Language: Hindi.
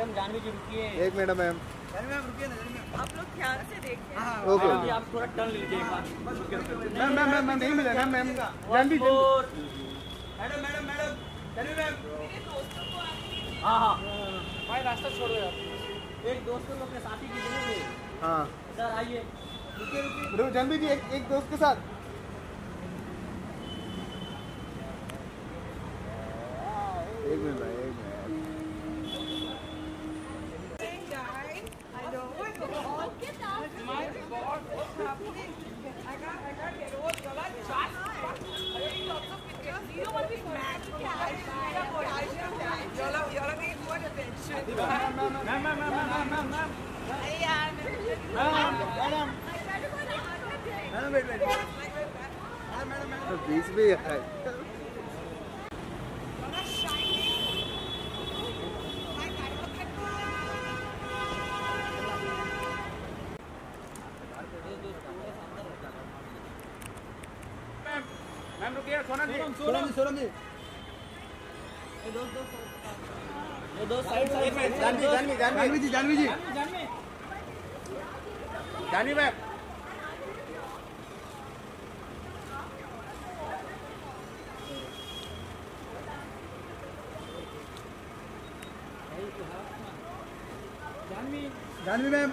मैडम जानवी जी रुकिए एक मिनट मैम। आप लोग ध्यान से देखिए ओके मैडम जी आप थोड़ा टर्न लीजिए एक बार। रुकिए, रुकिए। मैम मैम मैम मैम नहीं मिलेगा मैम। जानवी four। मेरे दोस्तों को हाँ हाँ। भाई रास्ता छोड़ दो यार। एक दोस्त को अपने साथी की जगह हाँ। सर आइए। रुकिए रुकिए। रुको, जानवी जी एक एक दोस्त के साथ। एक मिनट भाई एक मिनट। बीच में है मैम रुकिए सोना जी। सोनम, जी सोनम जी। दोस्त दोस्त ये दोस्त side side Janvi Janvi Janvi ji Janvi ji. Janvi ma'am. Janvi Janvi ma'am.